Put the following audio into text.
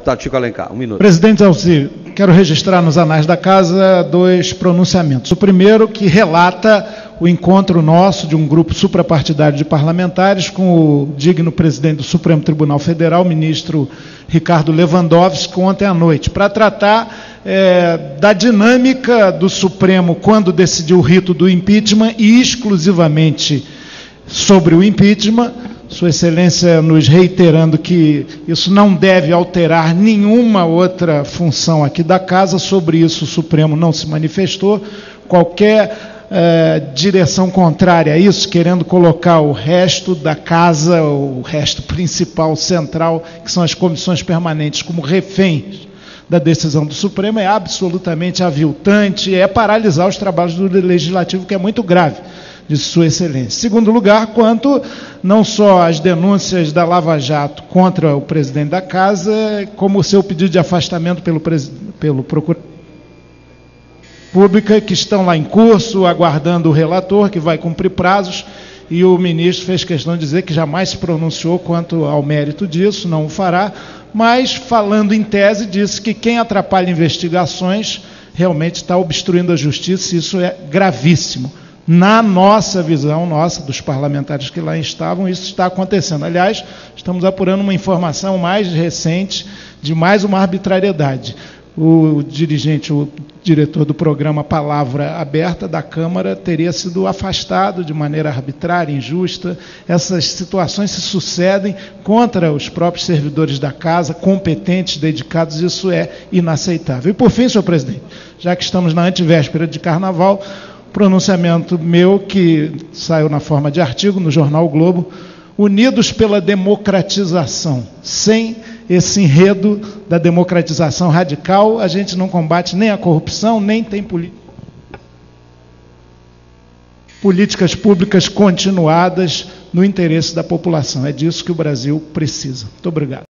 Deputado Chico Alencar, um minuto. Presidente Alci, quero registrar nos anais da casa dois pronunciamentos. O primeiro, que relata o encontro nosso de um grupo suprapartidário de parlamentares com o digno presidente do Supremo Tribunal Federal, ministro Ricardo Lewandowski, ontem à noite, para tratar é, da dinâmica do Supremo quando decidiu o rito do impeachment e exclusivamente sobre o impeachment sua Excelência nos reiterando que isso não deve alterar nenhuma outra função aqui da Casa, sobre isso o Supremo não se manifestou. Qualquer eh, direção contrária a isso, querendo colocar o resto da Casa, o resto principal, central, que são as comissões permanentes, como reféns da decisão do Supremo, é absolutamente aviltante, é paralisar os trabalhos do Legislativo, que é muito grave de Sua Excelência. Segundo lugar, quanto não só às denúncias da Lava Jato contra o presidente da Casa, como o seu pedido de afastamento pelo, pelo procurador pública que estão lá em curso, aguardando o relator, que vai cumprir prazos, e o ministro fez questão de dizer que jamais se pronunciou quanto ao mérito disso, não o fará, mas, falando em tese, disse que quem atrapalha investigações realmente está obstruindo a justiça, e isso é gravíssimo na nossa visão, nossa, dos parlamentares que lá estavam, isso está acontecendo. Aliás, estamos apurando uma informação mais recente de mais uma arbitrariedade. O dirigente, o diretor do programa Palavra Aberta da Câmara teria sido afastado de maneira arbitrária, injusta. Essas situações se sucedem contra os próprios servidores da casa, competentes, dedicados, isso é inaceitável. E por fim, senhor presidente, já que estamos na antivéspera de carnaval, pronunciamento meu que saiu na forma de artigo no jornal o Globo, unidos pela democratização. Sem esse enredo da democratização radical, a gente não combate nem a corrupção, nem tem políticas públicas continuadas no interesse da população. É disso que o Brasil precisa. Muito obrigado.